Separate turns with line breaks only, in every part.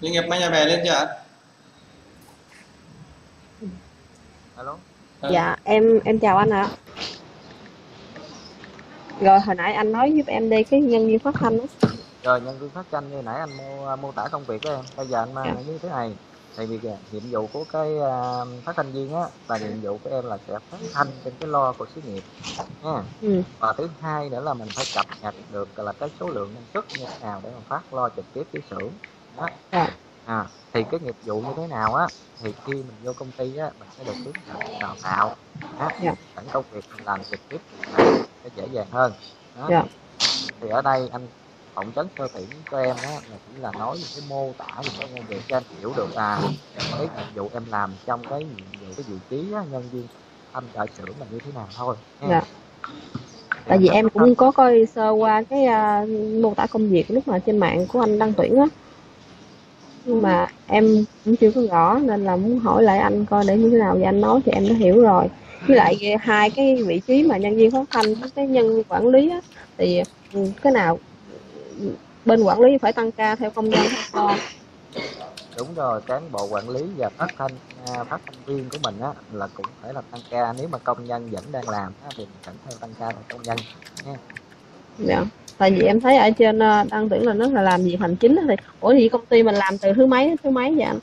Doanh nghiệp mai nhà bè lên chưa ạ?
alo
Ờ,
Dạ em em chào anh ạ. Rồi hồi nãy anh nói giúp em đi cái nhân viên phát thanh á.
rồi nhân viên phát tranh như nãy anh mô, mô tả công việc của em bây giờ anh mang
Dạ.
như thế này thì việc à, nhiệm vụ của cái à, phát thanh viên á là nhiệm vụ của em là sẽ phát thanh trên cái lo của xí nghiệp nha
Ừ.
và thứ hai nữa là mình phải cập nhật được là cái số lượng năng suất như thế nào để mà phát lo trực tiếp với xưởng đó
Dạ.
à, thì cái nghiệp vụ như thế nào á thì khi mình vô công ty á mình sẽ được hướng dẫn đào tạo đó
Dạ.
sẵn công việc mình làm trực tiếp sẽ dễ dàng hơn đó.
Dạ.
thì ở đây anh phỏng vấn sơ tuyển cho em á là chỉ là nói về cái mô tả về cái công việc cho anh hiểu được là cái nhiệm vụ em làm trong cái nhiệm vụ cái vị trí á, nhân viên thanh tại xưởng là như thế nào thôi nha.
Dạ. Tại vì em cũng có coi sơ qua cái à, mô tả công việc lúc mà trên mạng của anh đăng tuyển á. Nhưng mà em cũng chưa có rõ nên là muốn hỏi lại anh coi để như thế nào thì anh nói thì em đã hiểu rồi. Với lại hai cái vị trí mà nhân viên phát thanh với cái nhân viên quản lý á thì ừ, cái nào bên quản lý phải tăng ca theo công nhân hay sao?
đúng rồi cán bộ quản lý và phát thanh à, phát thanh viên của mình á là cũng phải là tăng ca nếu mà công nhân vẫn đang làm á, thì mình vẫn theo tăng ca của công nhân nha
Dạ. Tại vì em thấy ở trên ờ, đăng tuyển là nó là làm việc hành chính thì ủa thì công ty mình làm từ thứ mấy đến thứ mấy vậy anh?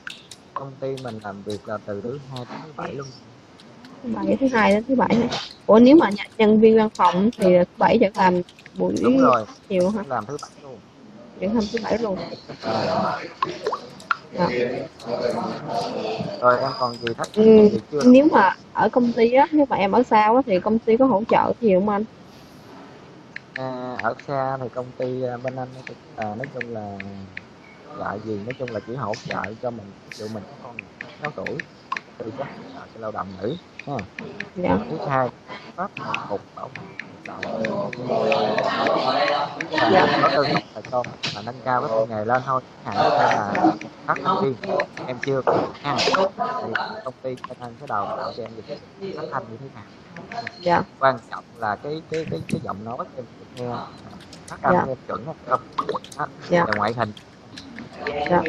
công ty mình làm việc là từ thứ hai đến thứ bảy luôn
Thứ bảy thứ hai đến thứ bảy? Ủa nếu mà nhân- viên văn phòng thì thứ bảy sẽ làm buổi
đúng rồi
chiều hả?
làm thứ bảy luôn
Chuyển thành thứ bảy luôn. Dạ.
rồi em còn gì thắc
Ừ,
gì chưa
nếu mà ở công ty á, nếu mà em ở xa á thì công ty có hỗ trợ gì không anh?
À, ở xa thì công ty à, bên anh à, nói chung là loại gì nói chung là chỉ hỗ trợ cho mình tụi mình con 6 tuổi trợ cho lao động nữ ha.
Dạ.
thứ hai pháp phục bảo
Dạ.
có đơn học là con mà nâng cao cái tay nghề lên thôi như là phát viên em chưa có thì công ty cho anh cái đầu tạo cho em được phát thanh như thế nào
Dạ.
quan trọng là cái cái cái cái giọng nói em nghe phát âm
Dạ.
em chuẩn không.
Dạ.
và ngoại hình
Dạ.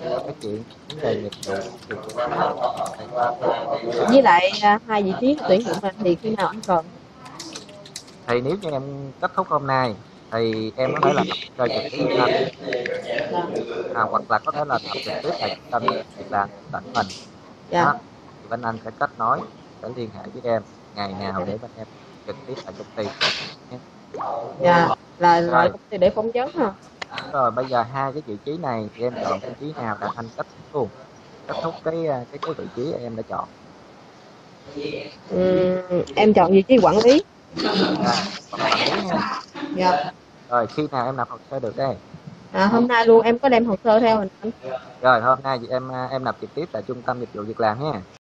cái chuyện vấn đề nghiệp vụ
Với lại à, hai vị trí tuyển dụng này thì khi nào anh cần?
Thì nếu như em kết thúc hôm nay thì em có thể là chơi trực tiếp à, hoặc là có thể là tập trực tiếp tại tâm việc làm tỉnh mình
Dạ.
đó thì bên anh sẽ kết nối sẽ liên hệ với em ngày nào để bên em trực tiếp tại công ty nhé.
Dạ. Là là
Rồi.
ty để phỏng vấn hả?
Rồi bây giờ hai cái vị trí này thì em chọn vị trí nào đã thành kết thúc luôn kết thúc cái à, cái cái vị trí em đã chọn
Ừ, em chọn vị trí quản lý. Dạ.
rồi khi nào em nộp hồ sơ được đây?
À, hôm nay luôn em có đem hồ sơ theo
rồi hôm nay em em nộp trực tiếp tại trung tâm dịch vụ việc làm nha